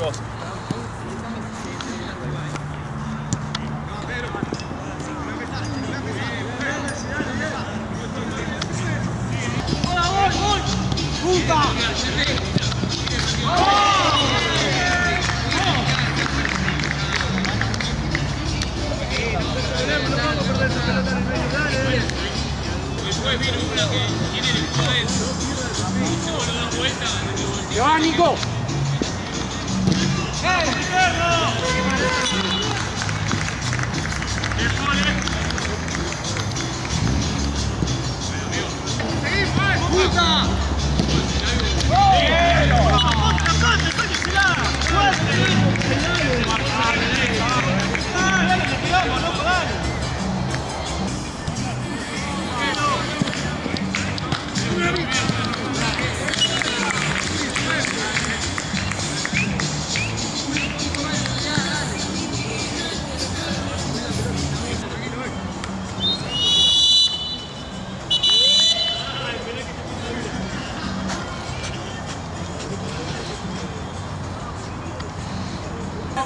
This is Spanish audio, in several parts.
Vos. ¡Que va, Nico! 哎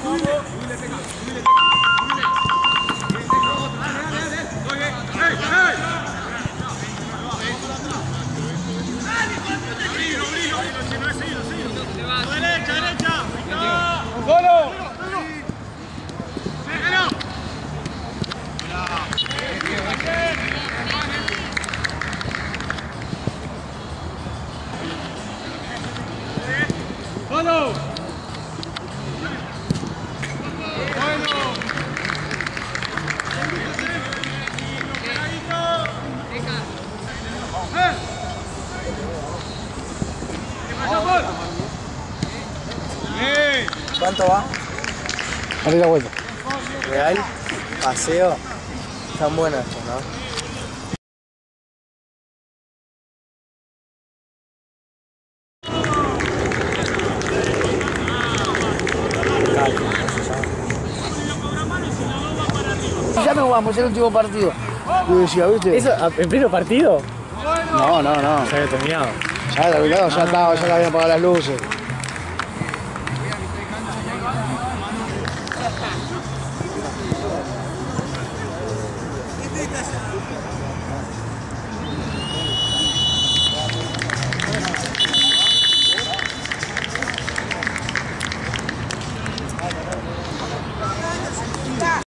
踏んでてか。¿Cuánto va? Dale la vuelta. ¿Real? ¿Paseo? Están buenas estas, ¿no? Ya no vamos, es el último partido. Yo decía, ¿viste? ¿Eso en pleno partido? No, no, no. Ya había terminado. Ya terminado, ya estaba, ya habían apagado las luces.